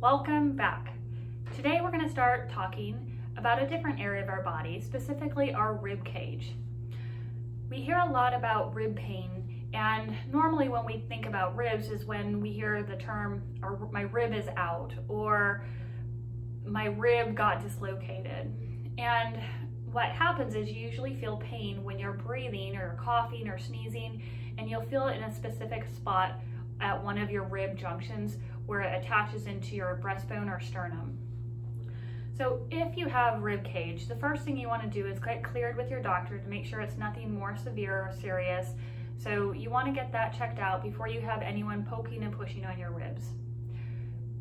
Welcome back. Today we're going to start talking about a different area of our body, specifically our rib cage. We hear a lot about rib pain and normally when we think about ribs is when we hear the term or my rib is out or my rib got dislocated. And what happens is you usually feel pain when you're breathing or coughing or sneezing and you'll feel it in a specific spot at one of your rib junctions where it attaches into your breastbone or sternum. So if you have rib cage, the first thing you want to do is get cleared with your doctor to make sure it's nothing more severe or serious. So you want to get that checked out before you have anyone poking and pushing on your ribs.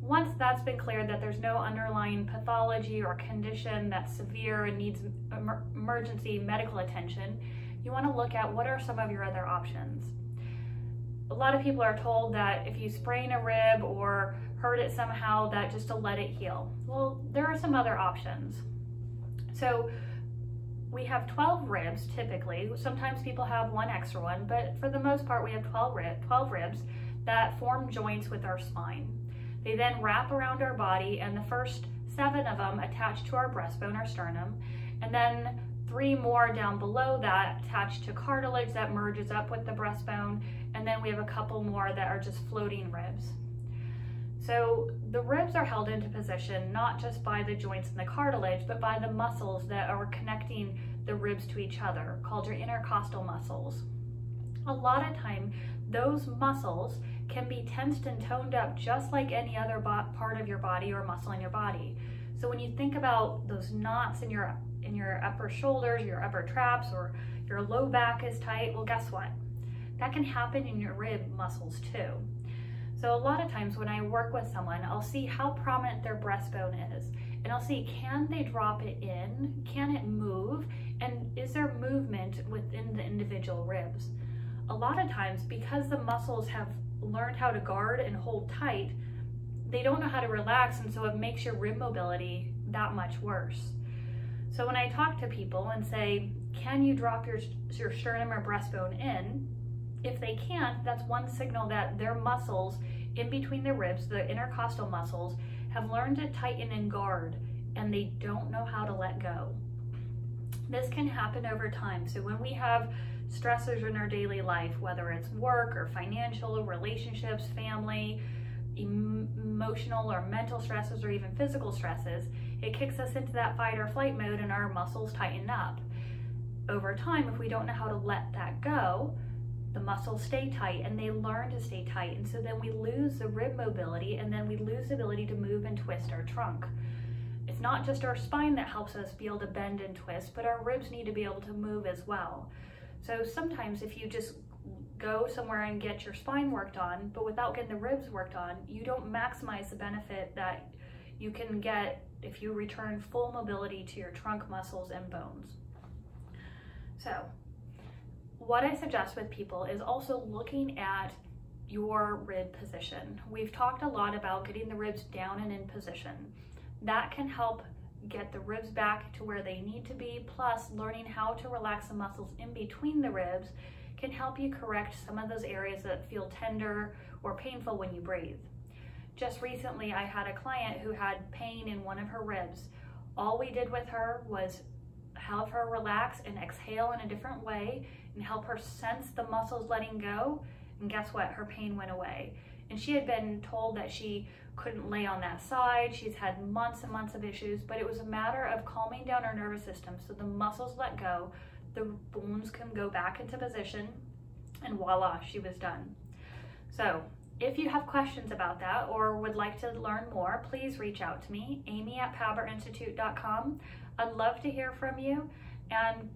Once that's been cleared that there's no underlying pathology or condition that's severe and needs emergency medical attention, you want to look at what are some of your other options a lot of people are told that if you sprain a rib or hurt it somehow that just to let it heal. Well, there are some other options. So we have 12 ribs typically. Sometimes people have one extra one, but for the most part we have 12, rib, 12 ribs that form joints with our spine. They then wrap around our body and the first seven of them attach to our breastbone or sternum. And then three more down below that attached to cartilage that merges up with the breastbone, and then we have a couple more that are just floating ribs. So the ribs are held into position not just by the joints and the cartilage, but by the muscles that are connecting the ribs to each other, called your intercostal muscles. A lot of time, those muscles can be tensed and toned up just like any other part of your body or muscle in your body. So when you think about those knots in your in your upper shoulders, your upper traps, or your low back is tight, well, guess what? That can happen in your rib muscles too. So a lot of times when I work with someone, I'll see how prominent their breastbone is. And I'll see, can they drop it in? Can it move? And is there movement within the individual ribs? A lot of times, because the muscles have learned how to guard and hold tight, they don't know how to relax, and so it makes your rib mobility that much worse. So when I talk to people and say, can you drop your, your sternum or breastbone in? If they can't, that's one signal that their muscles in between the ribs, the intercostal muscles, have learned to tighten and guard and they don't know how to let go. This can happen over time. So when we have stressors in our daily life, whether it's work or financial, relationships, family, emotional or mental stresses, or even physical stresses, it kicks us into that fight or flight mode and our muscles tighten up. Over time, if we don't know how to let that go, the muscles stay tight and they learn to stay tight. And so then we lose the rib mobility and then we lose the ability to move and twist our trunk. It's not just our spine that helps us be able to bend and twist, but our ribs need to be able to move as well. So sometimes if you just go somewhere and get your spine worked on, but without getting the ribs worked on, you don't maximize the benefit that you can get if you return full mobility to your trunk muscles and bones. So what I suggest with people is also looking at your rib position. We've talked a lot about getting the ribs down and in position. That can help get the ribs back to where they need to be, plus learning how to relax the muscles in between the ribs can help you correct some of those areas that feel tender or painful when you breathe. Just recently, I had a client who had pain in one of her ribs. All we did with her was help her relax and exhale in a different way and help her sense the muscles letting go. And guess what? Her pain went away. And she had been told that she couldn't lay on that side. She's had months and months of issues, but it was a matter of calming down her nervous system so the muscles let go, the bones can go back into position, and voila, she was done. So if you have questions about that or would like to learn more, please reach out to me, amy at pabrinstitute.com. I'd love to hear from you and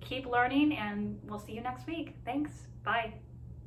keep learning and we'll see you next week. Thanks. Bye.